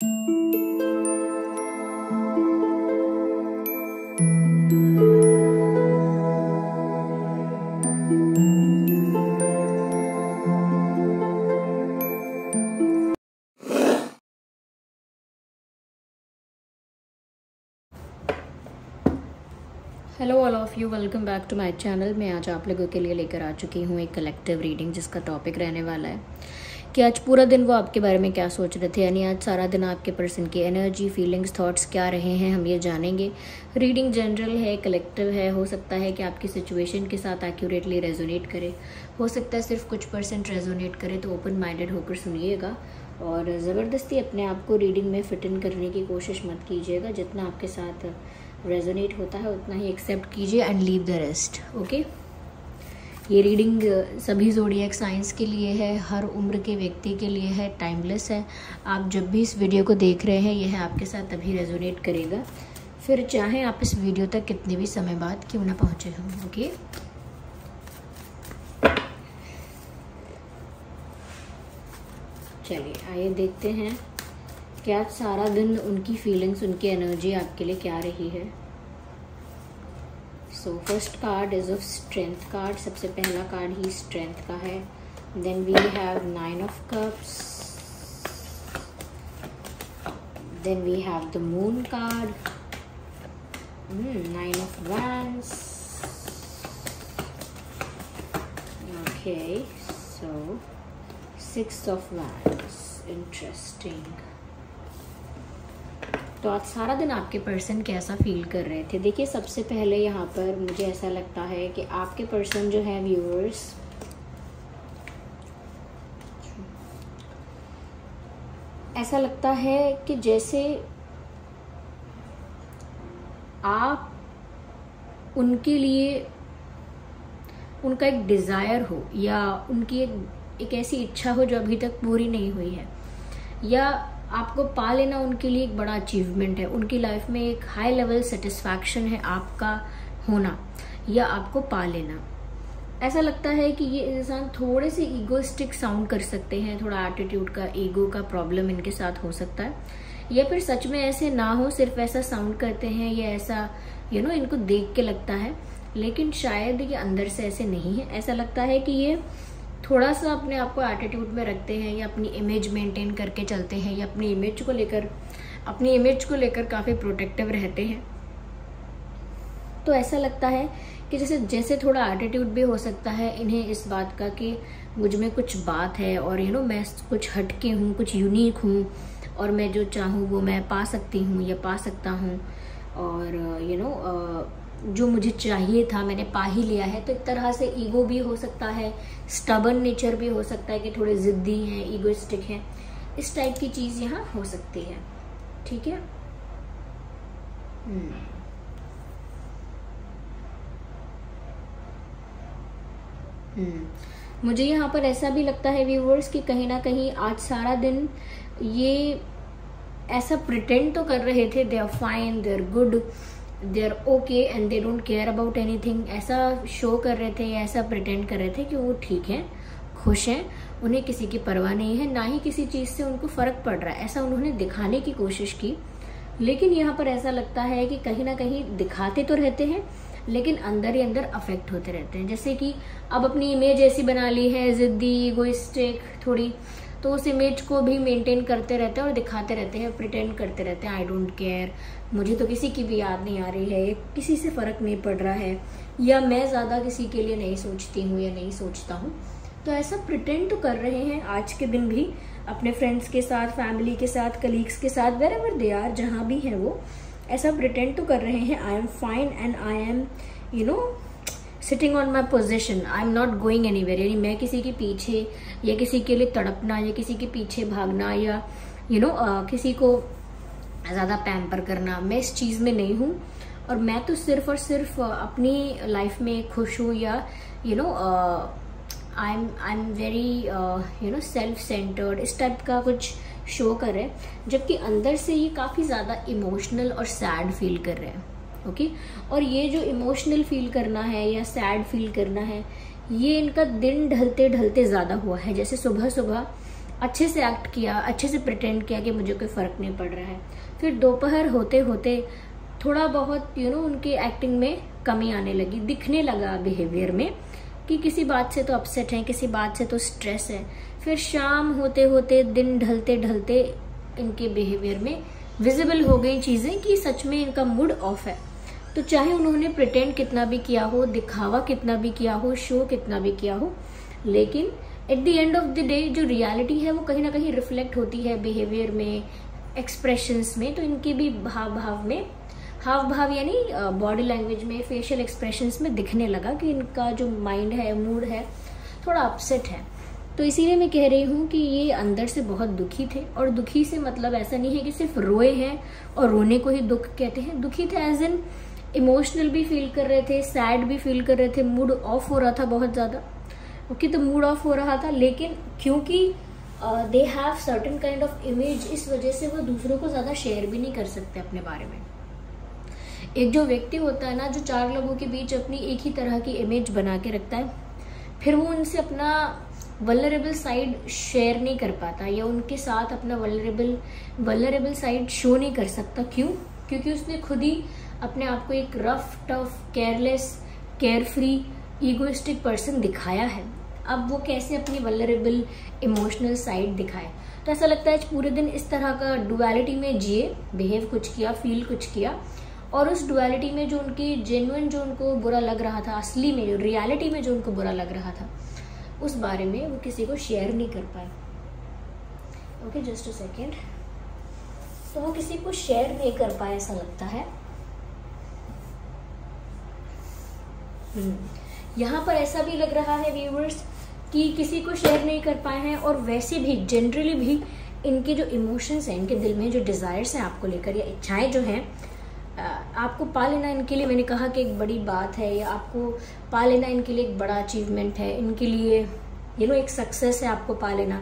Hello all of you welcome back to my channel मैं आज आप लोगों के लिए लेकर आ चुकी हूँ एक कलेक्टिव रीडिंग जिसका टॉपिक रहने वाला है। कि आज पूरा दिन वो आपके बारे में क्या सोच रहे थे? यानी आज सारा दिन आपके पर्सन की एनर्जी फीलिंग्स थॉट्स क्या रहे हैं, हम ये जानेंगे। रीडिंग जनरल है कलेक्टिव है, हो सकता है कि आपकी सिचुएशन के साथ एक्यूरेटली रेजोनेट करे। हो सकता है सिर्फ़ कुछ परसेंट रेजोनेट करे तो ओपन माइंडेड होकर सुनिएगा। और ज़बरदस्ती अपने आप को रीडिंग में फिट इन करने की कोशिश मत कीजिएगा। जितना आपके साथ रेजोनेट होता है, उतना ही एक्सेप्ट कीजिए and leave the rest okay ये रीडिंग सभी जोडियक साइंस के लिए है, हर उम्र के व्यक्ति के लिए है टाइमलेस है। आप जब भी इस वीडियो को देख रहे हैं, यह आपके साथ तभी रेजोनेट करेगा। फिर चाहे आप इस वीडियो तक कितने भी समय बाद क्यों ना पहुँचे हम ओके चलिए, आइए देखते हैं, क्या सारा दिन उनकी फीलिंग्स उनकी एनर्जी आपके लिए क्या रही है? So first card is of strength card सबसे पहला कार्ड ही स्ट्रेंथ का है then we have nine of cups then we have the moon card nine of wands. Okay, so six of wands. Interesting. तो आज सारा दिन आपके पर्सन कैसा फील कर रहे थे? देखिए सबसे पहले यहाँ पर मुझे ऐसा लगता है कि आपके पर्सन जो है व्यूअर्स ऐसा लगता है कि जैसे आप उनके लिए उनका एक डिज़ायर हो या उनकी एक, एक ऐसी इच्छा हो जो अभी तक पूरी नहीं हुई है या आपको पा लेना उनके लिए एक बड़ा अचीवमेंट है। उनकी लाइफ में एक हाई लेवल सेटिस्फैक्शन है आपका होना, या आपको पा लेना। ऐसा लगता है कि ये इंसान थोड़े से ईगोस्टिक साउंड कर सकते हैं, थोड़ा एटीट्यूड का ईगो का प्रॉब्लम इनके साथ हो सकता है। या फिर सच में ऐसे ना हो, सिर्फ़ ऐसा साउंड करते हैं, या ऐसा यू नो इनको देख के लगता है। लेकिन शायद ये अंदर से ऐसे नहीं है। ऐसा लगता है कि ये थोड़ा सा अपने आप को एटीट्यूड में रखते हैं या अपनी इमेज मेंटेन करके चलते हैं या अपनी इमेज को लेकर, अपनी इमेज को लेकर काफ़ी प्रोटेक्टिव रहते हैं। तो ऐसा लगता है कि जैसे जैसे थोड़ा एटीट्यूड भी हो सकता है इन्हें इस बात का कि मुझमें कुछ बात है और यू नो मैं कुछ हटके हूँ, कुछ यूनिक हूँ और मैं जो चाहूँ वो मैं पा सकती हूँ या पा सकता हूँ। और यू नो जो मुझे चाहिए था, मैंने पा ही लिया है। तो एक तरह से ईगो भी हो सकता है स्टबन नेचर भी हो सकता है कि थोड़े ज़िद्दी हैं ईगोइस्टिक हैं। इस टाइप की चीज़ यहाँ हो सकती है। ठीक है? हम्म। हम्म। मुझे यहाँ पर ऐसा भी लगता है व्यूवर्स कि कहीं ना कहीं आज सारा दिन ये ऐसा प्रिटेंड तो कर रहे थे they are fine they are good they are okay and they don't care about anything ऐसा शो कर रहे थे या ऐसा प्रिटेंड कर रहे थे कि वो ठीक है, खुश हैं, उन्हें किसी की परवाह नहीं है, ना ही किसी चीज़ से उनको फ़र्क पड़ रहा है। ऐसा उन्होंने दिखाने की कोशिश की। लेकिन यहाँ पर ऐसा लगता है कि कहीं ना कहीं दिखाते तो रहते हैं, लेकिन अंदर ही अंदर अफेक्ट होते रहते हैं। जैसे कि अब अपनी इमेज ऐसी बना ली है, ज़िद्दी इगोइस्टिक थोड़ी तो उस इमेज को भी मेंटेन करते रहते हैं और दिखाते रहते हैं प्रिटेंड करते रहते हैं आई डोंट केयर मुझे तो किसी की भी याद नहीं आ रही है किसी से फ़र्क नहीं पड़ रहा है, या मैं ज़्यादा किसी के लिए नहीं सोचती हूँ या नहीं सोचता हूँ। तो ऐसा प्रिटेंड तो कर रहे हैं आज के दिन भी, अपने फ्रेंड्स के साथ फैमिली के साथ कलीग्स के साथ वेर एवर दे आर जहाँ भी हैं वो, ऐसा प्रिटेंड तो कर रहे हैं I am fine and I am you know sitting on my position I am not going anywhere यानी मैं किसी के पीछे या किसी के लिए तड़पना या किसी के पीछे भागना या you you know know, uh, किसी को ज़्यादा पैम्पर करना मैं इस चीज़ में नहीं हूँ। और मैं तो सिर्फ़ और सिर्फ़ अपनी लाइफ में खुश हूँ या you know I am I am very you know self centred इस टाइप का कुछ शो कर रहे हैं जबकि अंदर से ये काफ़ी ज़्यादा इमोशनल और सैड फील कर रहे हैं। ओके? और ये जो इमोशनल फील करना है या सैड फील करना है ये इनका दिन ढलते ढलते ज़्यादा हुआ है। जैसे सुबह सुबह अच्छे से एक्ट किया अच्छे से प्रटेंड किया कि मुझे कोई फ़र्क नहीं पड़ रहा है। फिर दोपहर होते होते थोड़ा बहुत यू you नो know, उनकी एक्टिंग में कमी आने लगी। दिखने लगा बिहेवियर में कि किसी बात से तो अपसेट है किसी बात से तो स्ट्रेस है। फिर शाम होते होते दिन ढलते ढलते इनके बिहेवियर में विजिबल हो गई चीज़ें कि सच में इनका मूड ऑफ़ है। तो चाहे उन्होंने प्रिटेंड कितना भी किया हो, दिखावा कितना भी किया हो शो कितना भी किया हो, लेकिन at the end of the day जो रियलिटी है वो कहीं ना कहीं रिफ्लेक्ट होती है बिहेवियर में एक्सप्रेशंस में तो इनके भी भाव भाव में हाव भाव यानी बॉडी लैंग्वेज में फेशियल एक्सप्रेशंस में दिखने लगा कि इनका जो माइंड है मूड है, थोड़ा अपसेट है। तो इसीलिए मैं कह रही हूँ कि ये अंदर से बहुत दुखी थे, और दुखी से मतलब ऐसा नहीं है कि सिर्फ़ रोए हैं और रोने को ही दुख कहते हैं, दुखी थे एज एन इमोशनल भी फील कर रहे थे, सैड भी फील कर रहे थे, मूड ऑफ़ हो रहा था बहुत ज़्यादा। ओके तो मूड ऑफ़ हो रहा था, लेकिन क्योंकि they have certain kind of image इस वजह से वो दूसरों को ज़्यादा शेयर भी नहीं कर सकते अपने बारे में। एक जो व्यक्ति होता है ना, जो चार लोगों के बीच अपनी एक ही तरह की इमेज बना के रखता है, फिर वो उनसे अपना वलरेबल साइड शेयर नहीं कर पाता, या उनके साथ अपना वलरेबल वलरेबल साइड शो नहीं कर सकता। क्यों? क्योंकि उसने खुद ही अपने आप को एक rough tough careless carefree egoistic person दिखाया है। अब वो कैसे अपनी वलरेबल इमोशनल साइड दिखाए? तो ऐसा लगता है पूरे दिन इस तरह का डुअलिटी में जिए बिहेव कुछ किया फील कुछ किया, और उस डुअलिटी में जो उनकी जेनुअन जो उनको बुरा लग रहा था, असली में जो रियलिटी में जो उनको बुरा लग रहा था, उस बारे में वो किसी को शेयर नहीं कर पाए। ओके जस्ट अ सेकेंड तो वो किसी को शेयर नहीं कर पाए, ऐसा लगता है। यहाँ पर ऐसा भी लग रहा है व्यूवर्स कि किसी को शेयर नहीं कर पाए हैं और वैसे भी जनरली भी, इनके जो इमोशंस हैं, इनके दिल में जो डिज़ायर्स हैं आपको लेकर या इच्छाएँ जो हैं आपको पा लेना इनके लिए। मैंने कहा कि एक बड़ी बात है, या आपको पा लेना इनके लिए एक बड़ा अचीवमेंट है, इनके लिए यू नो एक सक्सेस है आपको पा लेना।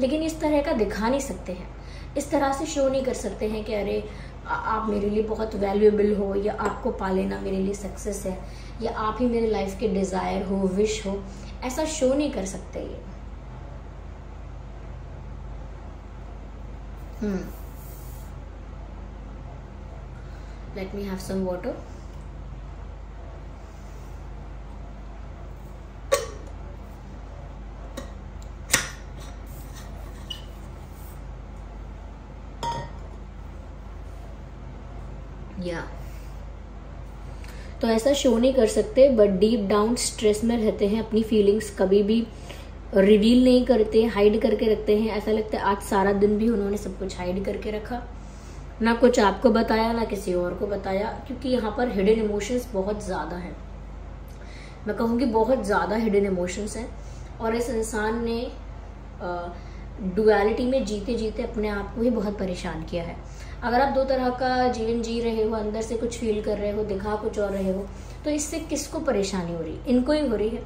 लेकिन इस तरह का दिखा नहीं सकते हैं। इस तरह से शो नहीं कर सकते हैं कि अरे आप मेरे लिए बहुत वैल्यूएबल हो, या आपको पा लेना मेरे लिए सक्सेस है। या आप ही मेरे लाइफ के डिज़ायर हो विश हो, ऐसा शो नहीं कर सकते ये। हम्म let me have some water. या तो ऐसा शो नहीं कर सकते बट डीप डाउन स्ट्रेस में रहते हैं, अपनी फीलिंग्स कभी भी रिवील नहीं करते हाइड करके रखते हैं। ऐसा लगता है आज सारा दिन भी उन्होंने सब कुछ हाइड करके रखा। ना कुछ आपको बताया, ना किसी और को बताया, क्योंकि यहाँ पर हिडन इमोशंस बहुत ज़्यादा हैं। मैं कहूँगी बहुत ज़्यादा हिडन इमोशंस हैं। और इस इंसान ने डुअलिटी में जीते जीते अपने आप को ही बहुत परेशान किया है। अगर आप दो तरह का जीवन जी रहे हो, अंदर से कुछ फील कर रहे हो, दिखा कुछ और रहे हो तो इससे किसको परेशानी हो रही है? इनको ही हो रही है।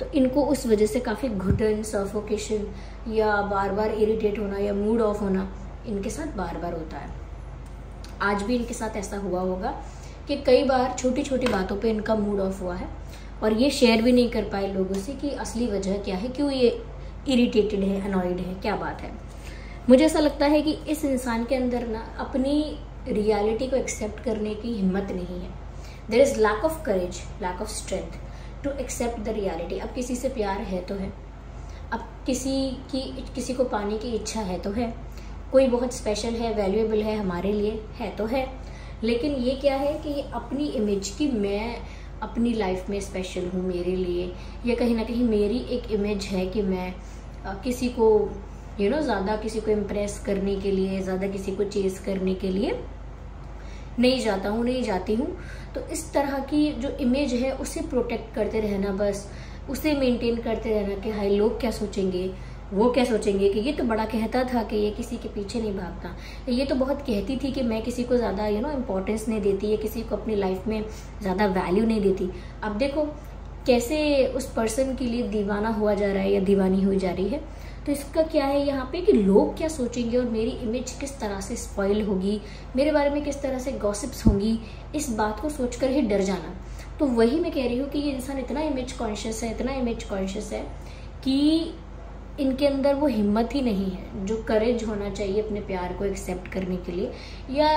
तो इनको उस वजह से काफ़ी घुटन सफोकेशन या बार बार इरिटेट होना या मूड ऑफ़ होना इनके साथ बार बार होता है। आज भी इनके साथ ऐसा हुआ होगा कि कई बार छोटी छोटी बातों पे इनका मूड ऑफ़ हुआ है और ये शेयर भी नहीं कर पाए लोगों से कि असली वजह क्या है, क्यों ये इरिटेटेड है अनॉयड है, क्या बात है? मुझे ऐसा लगता है कि इस इंसान के अंदर ना अपनी रियलिटी को एक्सेप्ट करने की हिम्मत नहीं है। There is lack of courage lack of strength to accept the reality अब किसी से प्यार है तो है। अब किसी की, किसी को पाने की इच्छा है तो है। कोई बहुत स्पेशल है वैल्यूएबल है हमारे लिए, है तो है। लेकिन ये क्या है कि अपनी इमेज की मैं अपनी लाइफ में स्पेशल हूँ मेरे लिए। या कहीं ना कहीं मेरी एक इमेज है कि मैं किसी को यू नो ज़्यादा किसी को इम्प्रेस करने के लिए, ज़्यादा किसी को चेस करने के लिए नहीं जाता हूँ, नहीं जाती हूँ। तो इस तरह की जो इमेज है, उसे प्रोटेक्ट करते रहना बस, उसे मेंटेन करते रहना कि हाई लोग क्या सोचेंगे? वो क्या सोचेंगे कि ये तो बड़ा कहता था कि ये किसी के पीछे नहीं भागता। ये तो बहुत कहती थी कि मैं किसी को ज़्यादा यू नो इम्पोर्टेंस नहीं देती, या किसी को अपनी लाइफ में ज़्यादा वैल्यू नहीं देती। अब देखो, कैसे उस पर्सन के लिए दीवाना हुआ जा रहा है या दीवानी हुई जा रही है? तो इसका क्या है यहाँ पे कि लोग क्या सोचेंगे और मेरी इमेज किस तरह से स्पॉइल होगी, मेरे बारे में किस तरह से गॉसिप्स होंगी, इस बात को सोचकर ही डर जाना। तो वही मैं कह रही हूँ कि ये इंसान इतना इमेज कॉन्शियस है, इतना इमेज कॉन्शियस है कि इनके अंदर वो हिम्मत ही नहीं है, जो करेज होना चाहिए अपने प्यार को एक्सेप्ट करने के लिए। या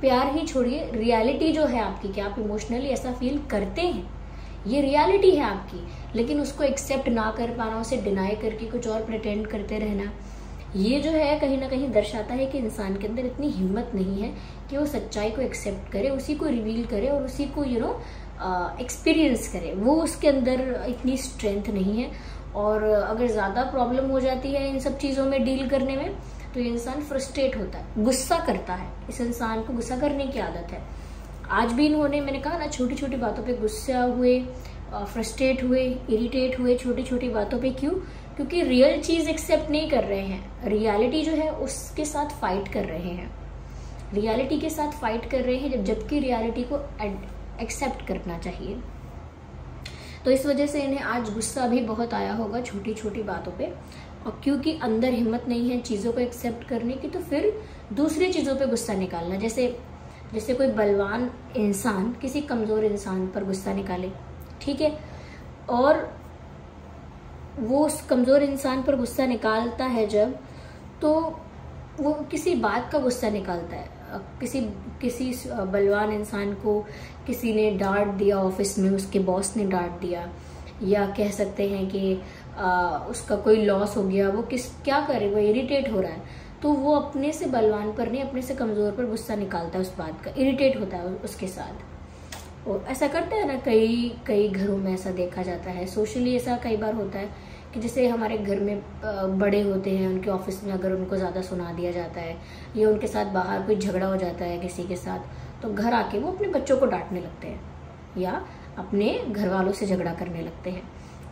प्यार ही छोड़िए रियलिटी जो है आपकी कि आप इमोशनली ऐसा फील करते हैं। ये रियलिटी है आपकी, लेकिन उसको एक्सेप्ट ना कर पाना, उसे डिनाई करके कुछ और प्रटेंड करते रहना, ये जो है कहीं ना कहीं दर्शाता है कि इंसान के अंदर इतनी हिम्मत नहीं है कि वो सच्चाई को एक्सेप्ट करे, उसी को रिवील करे और उसी को यू नो एक्सपीरियंस करे। वो उसके अंदर इतनी स्ट्रेंथ नहीं है। और अगर ज़्यादा प्रॉब्लम हो जाती है इन सब चीज़ों में डील करने में तो ये इंसान फ्रस्ट्रेट होता है, गुस्सा करता है। इस इंसान को गुस्सा करने की आदत है। आज भी इन्होंने, मैंने कहा ना छोटी छोटी बातों पे गुस्सा हुए फ्रस्ट्रेट हुए इरिटेट हुए छोटी छोटी बातों पे क्यों? क्योंकि रियल चीज़ एक्सेप्ट नहीं कर रहे हैं। रियलिटी जो है, उसके साथ फाइट कर रहे हैं। रियलिटी के साथ फाइट कर रहे हैं जब जबकि रियलिटी को एक्सेप्ट करना चाहिए। तो इस वजह से इन्हें आज गुस्सा भी बहुत आया होगा छोटी छोटी बातों पे। और क्योंकि अंदर हिम्मत नहीं है चीज़ों को एक्सेप्ट करने की तो फिर दूसरी चीज़ों पे गुस्सा निकालना। जैसे जैसे कोई बलवान इंसान, किसी कमज़ोर इंसान पर गुस्सा निकाले, ठीक है? और वो उस कमज़ोर इंसान पर गुस्सा निकालता है जब तो वो किसी बात का गुस्सा निकालता है। किसी किसी बलवान इंसान को किसी ने डांट दिया ऑफ़िस में उसके बॉस ने डांट दिया। या कह सकते हैं कि आ, उसका कोई लॉस हो गया वो किस क्या करे वो इरिटेट हो रहा है तो वो अपने से बलवान पर नहीं अपने से कमज़ोर पर गुस्सा निकालता है उस बात का इरिटेट होता है उसके साथ। और ऐसा करते हैं ना कई कई घरों में ऐसा देखा जाता है सोशली ऐसा कई बार होता है कि जैसे हमारे घर में बड़े होते हैं, उनके ऑफ़िस में अगर उनको ज़्यादा सुना दिया जाता है, या उनके साथ बाहर कोई झगड़ा हो जाता है किसी के साथ तो घर आके वो अपने बच्चों को डांटने लगते हैं, या अपने घर वालों से झगड़ा करने लगते हैं।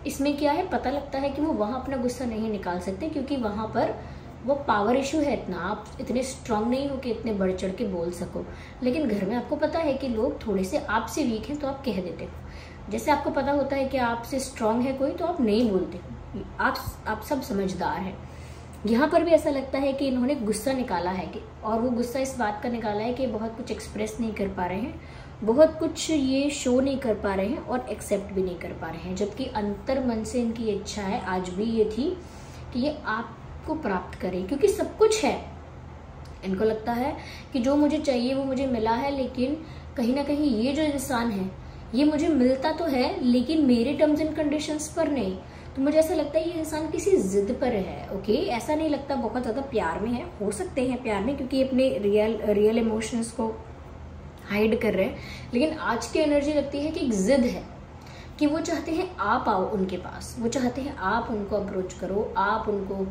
इसमें क्या है, पता लगता है कि वो वहाँ अपना गुस्सा नहीं निकाल सकते, क्योंकि वहाँ पर वो पावर इशू है इतना, आप इतने स्ट्रांग नहीं हो कि इतने बढ़ चढ़ के बोल सको। लेकिन घर में आपको पता है कि लोग थोड़े से आपसे वीक हैं तो आप कह देते हो। जैसे आपको पता होता है कि आपसे स्ट्रांग है कोई तो आप नहीं बोलते आप आप सब समझदार हैं। यहाँ पर भी ऐसा लगता है कि इन्होंने गुस्सा निकाला है कि, और वो गुस्सा इस बात का निकाला है कि बहुत कुछ एक्सप्रेस नहीं कर पा रहे हैं, बहुत कुछ ये शो नहीं कर पा रहे हैं और एक्सेप्ट भी नहीं कर पा रहे हैं, जबकि अंतर मन से इनकी इच्छा है, आज भी ये थी कि ये आपको प्राप्त करें, क्योंकि सब कुछ है। इनको लगता है कि जो मुझे चाहिए वो मुझे मिला है, लेकिन कहीं ना कहीं ये जो इंसान है, ये मुझे मिलता तो है, लेकिन मेरे टर्म्स एंड कंडीशंस पर नहीं। तो मुझे ऐसा लगता है ये इंसान किसी जिद पर है ओके ऐसा नहीं लगता बहुत ज़्यादा प्यार में है, हो सकते हैं प्यार में, क्योंकि अपने रियल रियल इमोशंस को हाइड कर रहे हैं। लेकिन आज की एनर्जी लगती है कि एक जिद है कि वो चाहते हैं आप आओ उनके पास, वो चाहते हैं आप उनको अप्रोच करो, आप उनको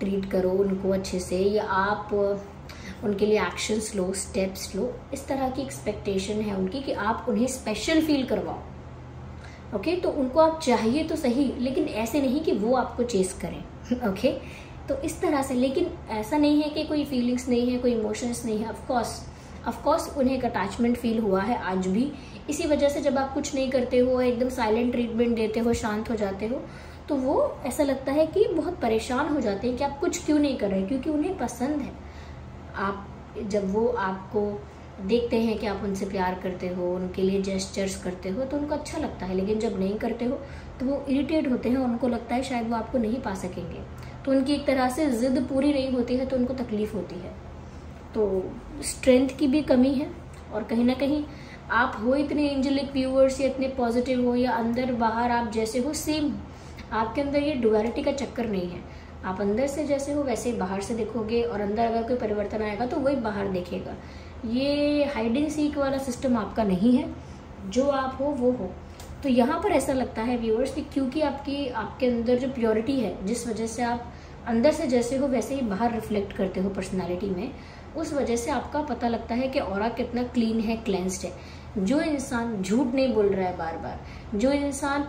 ट्रीट करो उनको अच्छे से, या आप उनके लिए एक्शंस लो स्टेप्स लो। इस तरह की एक्सपेक्टेशन है उनकी कि आप उन्हें स्पेशल फील करवाओ। ओके तो उनको आप चाहिए तो सही, लेकिन ऐसे नहीं कि वो आपको चेस करें ओके तो इस तरह से, लेकिन ऐसा नहीं है कि कोई फीलिंग्स नहीं है, कोई इमोशंस नहीं है ऑफकोर्स ऑफकोर्स उन्हें एक अटैचमेंट फील हुआ है आज भी। इसी वजह से जब आप कुछ नहीं करते हो, एकदम साइलेंट ट्रीटमेंट देते हो, शांत हो जाते हो तो वो ऐसा लगता है कि बहुत परेशान हो जाते हैं कि आप कुछ क्यों नहीं कर रहे, क्योंकि उन्हें पसंद है। आप, जब वो आपको देखते हैं कि आप उनसे प्यार करते हो, उनके लिए जेस्चर्स करते हो तो उनको अच्छा लगता है, लेकिन जब नहीं करते हो तो वो इरिटेट होते हैं उनको लगता है शायद वो आपको नहीं पा सकेंगे। तो उनकी एक तरह से ज़िद पूरी नहीं होती है तो उनको तकलीफ़ होती है। तो स्ट्रेंथ की भी कमी है और कहीं ना कहीं आप हो इतने एंजलिक व्यूअर्स या इतने पॉजिटिव हो या अंदर बाहर आप जैसे हो सेम आपके अंदर ये डुअलिटी का चक्कर नहीं है। आप अंदर से जैसे हो, वैसे ही बाहर से देखोगे और अंदर अगर कोई परिवर्तन आएगा तो वही बाहर देखेगा। ये हाइड एंड सीक वाला सिस्टम आपका नहीं है। जो आप हो, वो हो। तो यहाँ पर ऐसा लगता है व्यूअर्स कि क्योंकि आपकी, आपके अंदर जो प्योरिटी है, जिस वजह से आप अंदर से जैसे हो, वैसे ही बाहर रिफ्लेक्ट करते हो पर्सनालिटी में, उस वजह से आपका पता लगता है कि और कितना क्लीन है क्लेंस्ड है। जो इंसान झूठ नहीं बोल रहा है बार बार जो इंसान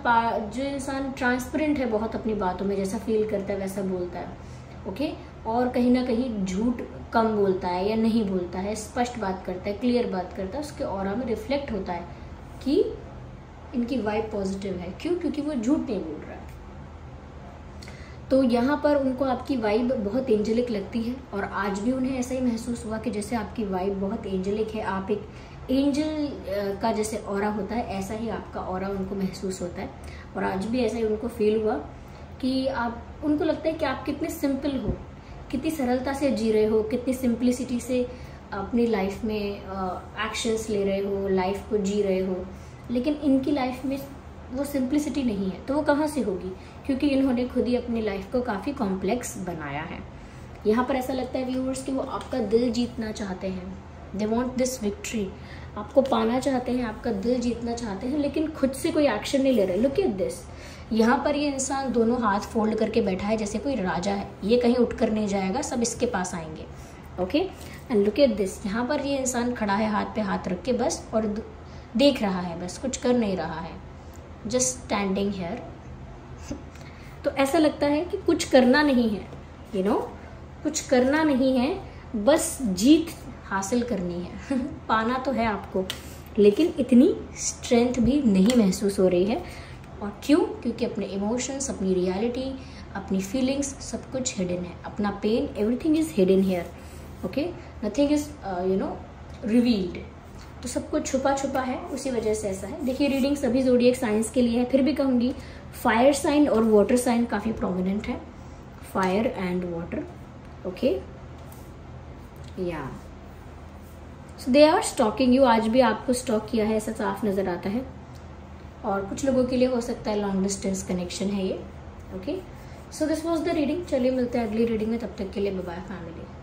जो इंसान ट्रांसपेरेंट है बहुत अपनी बातों में, जैसा फील करता है, वैसा बोलता है। ओके? और कहीं ना कहीं झूठ कम बोलता है या नहीं बोलता है, स्पष्ट बात करता है क्लियर बात करता है, उसके और में रिफ्लेक्ट होता है कि इनकी वाइब पॉजिटिव है। क्यों? क्योंकि वो झूठ नहीं बोल रहा है। तो यहाँ पर उनको आपकी वाइब बहुत एंजलिक लगती है और आज भी उन्हें ऐसा ही महसूस हुआ कि जैसे आपकी वाइब बहुत एंजलिक है, आप एक एंजल का जैसे और होता है, ऐसा ही आपका और उनको महसूस होता है। और आज भी ऐसा ही उनको फील हुआ कि आप, उनको लगता है कि आप कितने सिंपल हो, कितनी सरलता से जी रहे हो, कितनी सिंप्लिसिटी से अपनी लाइफ में एक्शंस ले रहे हो लाइफ को जी रहे हो। लेकिन इनकी लाइफ में वो सिंप्लिसिटी नहीं है तो वो कहाँ से होगी? क्योंकि इन्होंने खुद ही अपनी लाइफ को काफ़ी कॉम्प्लेक्स बनाया है। यहाँ पर ऐसा लगता है व्यूअर्स कि वो आपका दिल जीतना चाहते हैं। दे वॉन्ट दिस विक्ट्री आपको पाना चाहते हैं, आपका दिल जीतना चाहते हैं, लेकिन खुद से कोई एक्शन नहीं ले रहे। लुक एट दिस यहाँ पर ये इंसान दोनों हाथ फोल्ड करके बैठा है, जैसे कोई राजा है। ये कहीं उठ कर नहीं जाएगा, सब इसके पास आएँगे। Okay and look at this यहाँ पर ये इंसान खड़ा है, हाथ पे हाथ रख के बस, और देख रहा है बस, कुछ कर नहीं रहा है। जस्ट स्टैंडिंग हेयर तो ऐसा लगता है कि कुछ करना नहीं है यू you नो know? कुछ करना नहीं है, बस जीत हासिल करनी है। पाना तो है आपको, लेकिन इतनी स्ट्रेंथ भी नहीं महसूस हो रही है। और क्यों? क्योंकि अपने इमोशंस अपनी रियलिटी अपनी फीलिंग्स सब कुछ हिडन है। अपना pain everything is hidden here okay nothing is you know revealed तो सब कुछ छुपा छुपा है, उसी वजह से ऐसा है। देखिए रीडिंग सभी जोडियक साइंस के लिए है, फिर भी कहूँगी फायर साइन और वाटर साइन काफ़ी प्रोमिनेंट है। फायर एंड वाटर ओके या so they are stalking you आज भी आपको स्टॉक किया है, ऐसा साफ़ नज़र आता है। और कुछ लोगों के लिए हो सकता है लॉन्ग डिस्टेंस कनेक्शन है ये okay so this was the reading चलिए मिलते हैं अगली रीडिंग में, तब तक के लिए बाय फैमिली